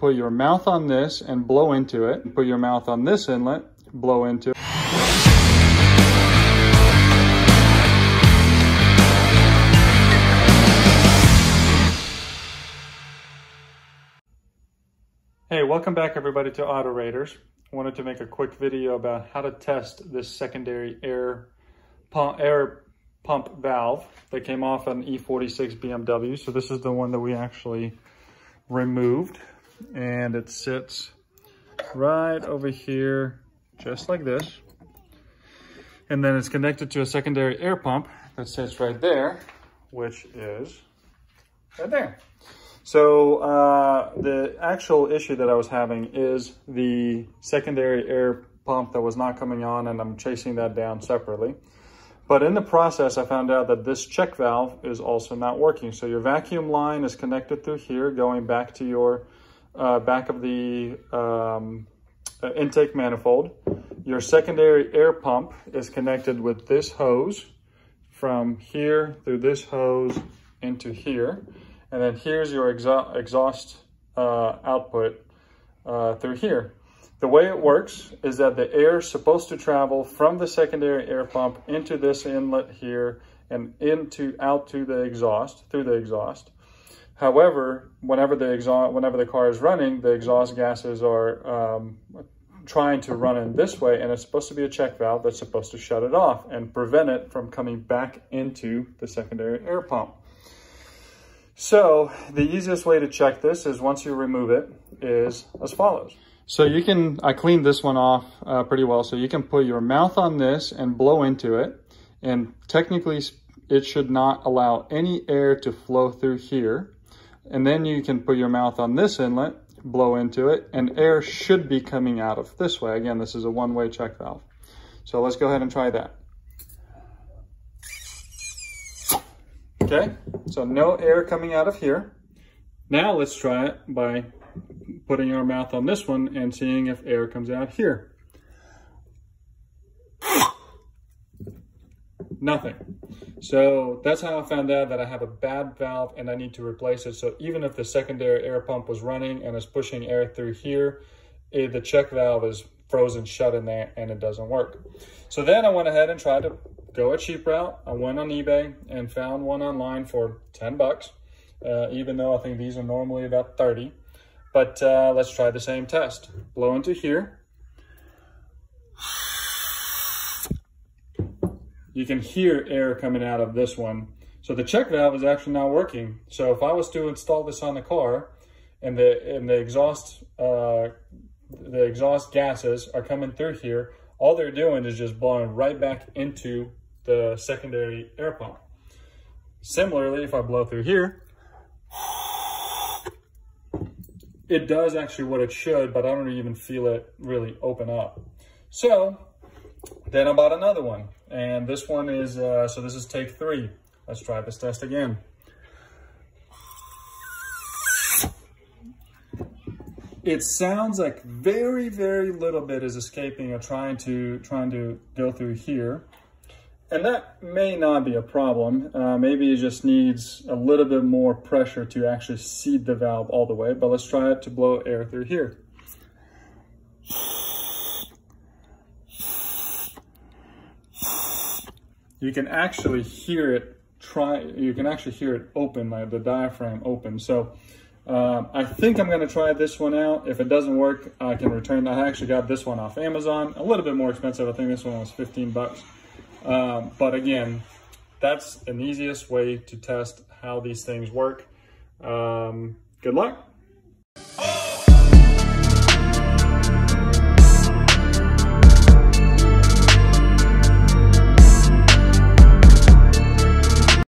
put your mouth on this and blow into it. Put your mouth on this inlet, blow into it. Hey, welcome back everybody to AutoRaiders. Wanted to make a quick video about how to test this secondary air pump, air pump valve that came off an E46 BMW. So this is the one that we actually removed and it sits right over here, just like this. And then it's connected to a secondary air pump that sits right there, which is right there. So uh, the actual issue that I was having is the secondary air pump that was not coming on and I'm chasing that down separately. But in the process, I found out that this check valve is also not working. So your vacuum line is connected through here, going back to your uh, back of the um, uh, intake manifold. Your secondary air pump is connected with this hose from here through this hose into here. And then here's your exha exhaust uh, output uh, through here. The way it works is that the air is supposed to travel from the secondary air pump into this inlet here and into out to the exhaust, through the exhaust. However, whenever the exhaust, whenever the car is running, the exhaust gases are um, trying to run in this way, and it's supposed to be a check valve that's supposed to shut it off and prevent it from coming back into the secondary air pump. So the easiest way to check this is once you remove it is as follows. So you can, I cleaned this one off uh, pretty well. So you can put your mouth on this and blow into it. And technically it should not allow any air to flow through here. And then you can put your mouth on this inlet, blow into it, and air should be coming out of this way. Again, this is a one-way check valve. So let's go ahead and try that. Okay, so no air coming out of here. Now let's try it by putting our mouth on this one and seeing if air comes out here. Nothing. So that's how I found out that I have a bad valve and I need to replace it. So even if the secondary air pump was running and is pushing air through here, it, the check valve is frozen shut in there and it doesn't work. So then I went ahead and tried to go a cheap route. I went on eBay and found one online for 10 bucks, uh, even though I think these are normally about 30. But uh, let's try the same test. Blow into here. You can hear air coming out of this one. So the check valve is actually not working. So if I was to install this on the car and the and the exhaust uh, the exhaust gases are coming through here, all they're doing is just blowing right back into the secondary air pump. Similarly, if I blow through here, it does actually what it should, but I don't even feel it really open up. So then I bought another one. And this one is, uh, so this is take three. Let's try this test again. It sounds like very, very little bit is escaping or trying to, trying to go through here. And that may not be a problem. Uh, maybe it just needs a little bit more pressure to actually seed the valve all the way, but let's try it to blow air through here. You can actually hear it try, you can actually hear it open, the diaphragm open. So um, I think I'm gonna try this one out. If it doesn't work, I can return. I actually got this one off Amazon, a little bit more expensive. I think this one was 15 bucks. Um, but again, that's an easiest way to test how these things work. Um, good luck.